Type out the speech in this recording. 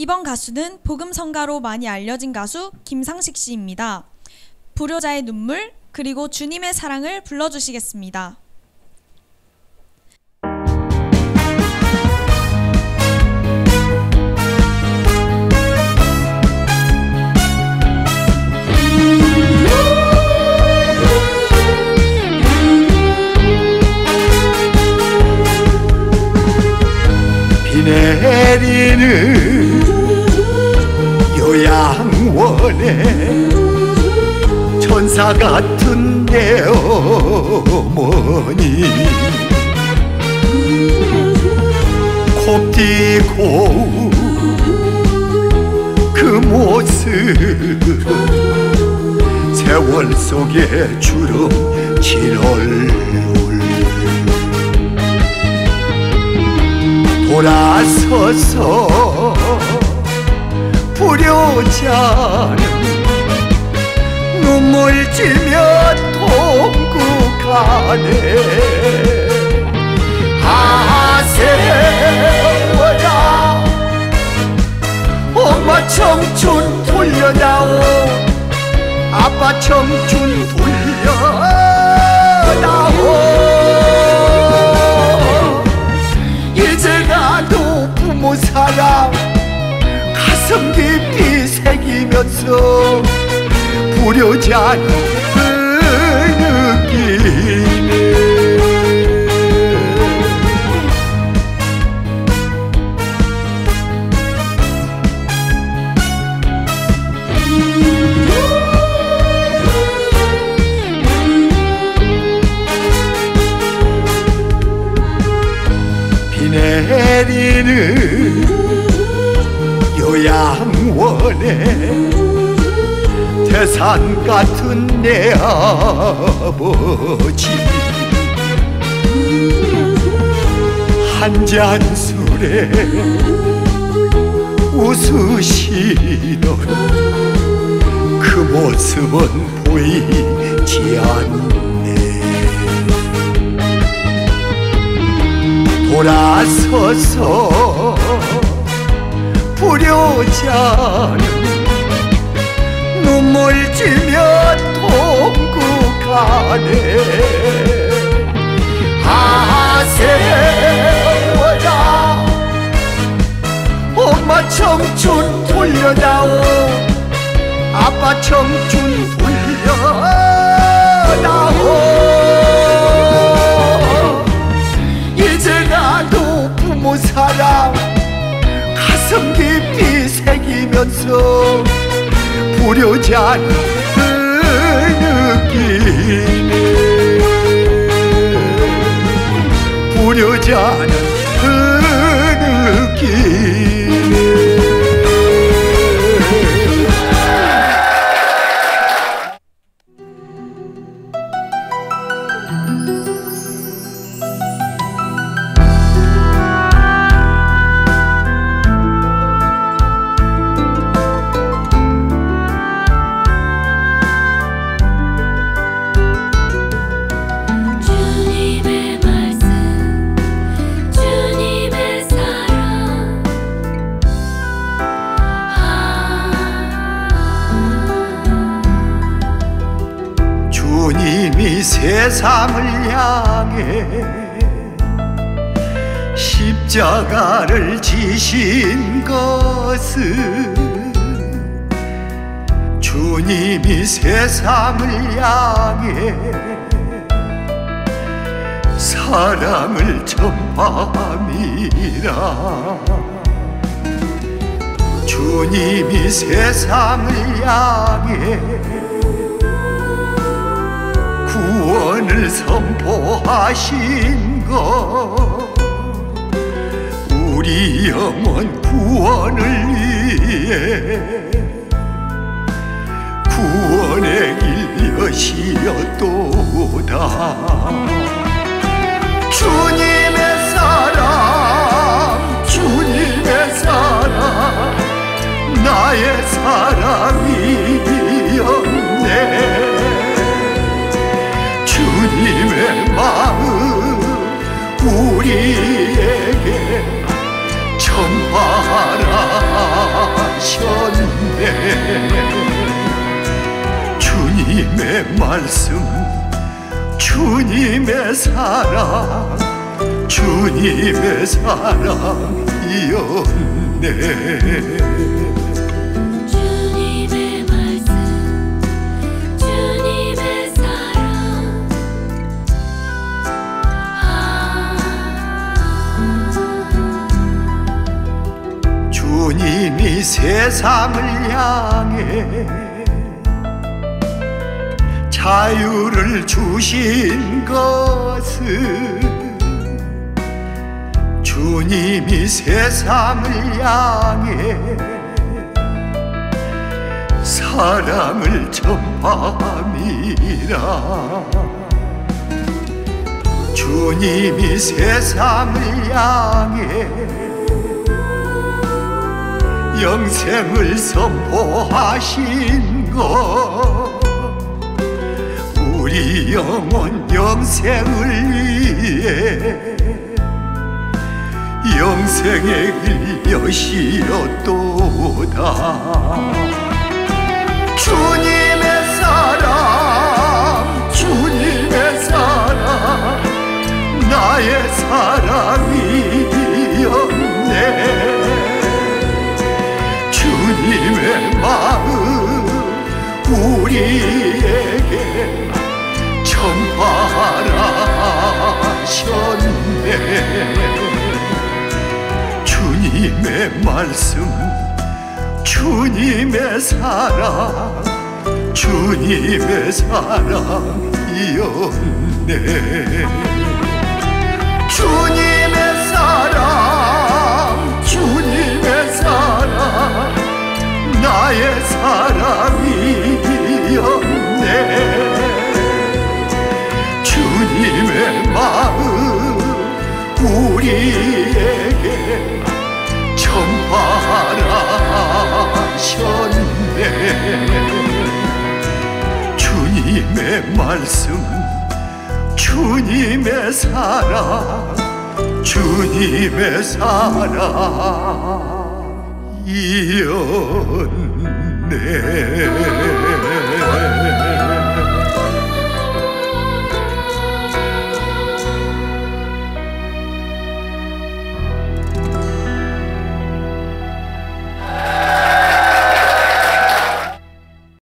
이번 가수는 복음 성가로 많이 알려진 가수 김상식 씨입니다. 불효자의 눈물 그리고 주님의 사랑을 불러주시겠습니다. 비 내리는 천사 같은 내 어머니. 곱디고 그 모습 세월 속에 주름 지얼울 돌아서서 부려자는 눈물 지며 통곡하네. 아세워라. 엄마 청춘 돌려다오. 아빠 청춘 돌려다오. 이제 나도 부모 사랑 가슴 깊이 새기면서 부려자는 그 느끼네 비 내리는 요양원에 태산 같은 내 아버지. 한 잔 술에 웃으시던 그 모습은 보이지 않네. 돌아서서 부려자는 눈물 지며 통곡하네. 아세워라. 엄마 청춘 돌려다오. 아빠 청춘 돌려다오. 이제 나도 부모 사랑 가슴 깊이 새기면서 그 느끼네 부려자는 세상을 향해 십자가를 지신 것은 주님이 세상을 향해 사랑을 전함이라. 주님이 세상을 향해 구원을 선포하신 것. 우리 영혼 구원을 위해 구원의 길 여시었도다 마음 우리에게 전파하셨네. 주님의 말씀 주님의 사랑 주님의 사랑이었네. 세상을 향해 자유를 주신 것은 주님이 세상을 향해 사랑을 전함이라. 주님이 세상을 향해 영생을 선포하신 것. 우리 영혼 영생을 위해 영생의 길 여시었도다. 주님의 사랑 주님의 말씀 주님의 사랑 주님의 사랑 이었네. 주님의 사랑 주님의 사랑 나의 사랑이었네. 주님의 마음 우리에게 전파하셨네. 주님의 말씀 주님의 사랑 주님의 사랑이었네